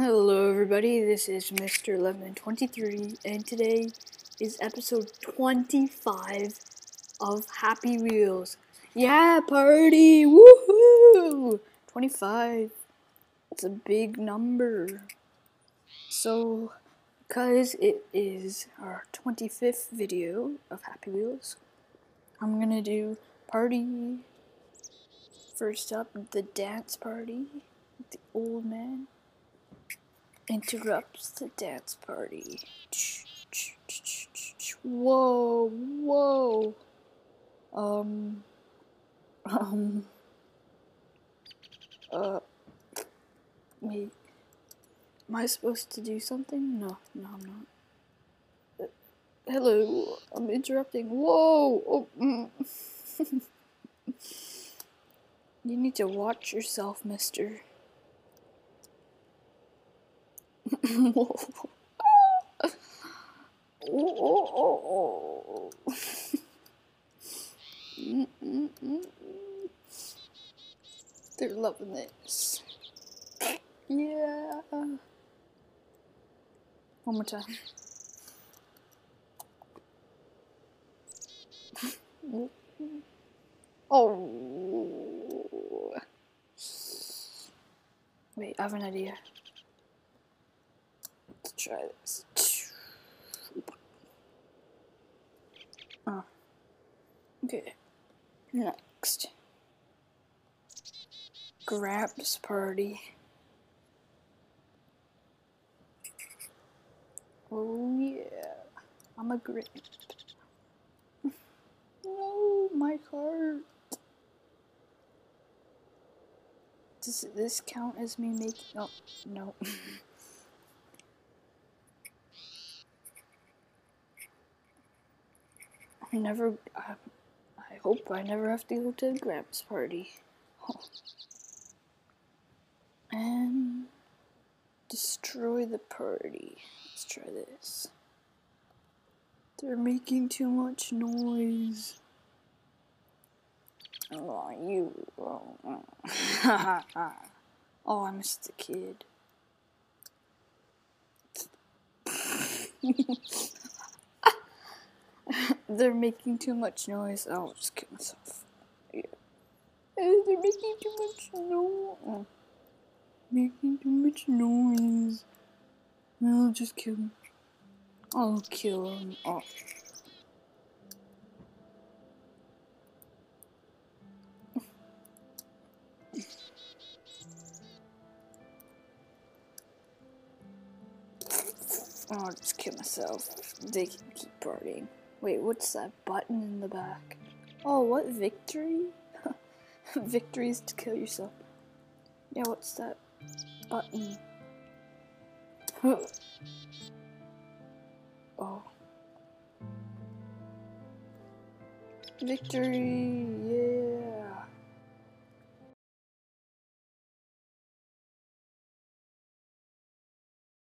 Hello, everybody. This is Mr. Lemmen23, and today is episode 25 of Happy Wheels. Yeah, party! Woohoo! 25. It's a big number. So, because it is our 25th video of Happy Wheels, I'm gonna do party. First up, the dance party. with The old man interrupts the dance party. Whoa, whoa. Um, um, uh, wait. Am I supposed to do something? No, no, I'm not. Hello, I'm interrupting. Whoa! Oh, mm. you need to watch yourself, mister. oh, oh, oh, oh. Mm, mm, mm, mm. They're loving this. Yeah. One more time. Oh. Wait, I have an idea. Try this. Oh. Okay. Next. Gramps party. Oh yeah. I'm a grip. no, my heart. Does this count as me making? Oh, no. I never. I, I hope I never have to go to Gramps party. And destroy the party. Let's try this. They're making too much noise. Oh, you. Oh, oh I missed the kid. They're making too much noise. Oh, I'll just kill myself. Yeah. They're making too much noise. Making too much noise. I'll just kill him. I'll kill him. Oh. I'll just kill myself. They can keep partying. Wait, what's that button in the back? Oh, what victory? victory is to kill yourself. Yeah, what's that button? oh. Victory!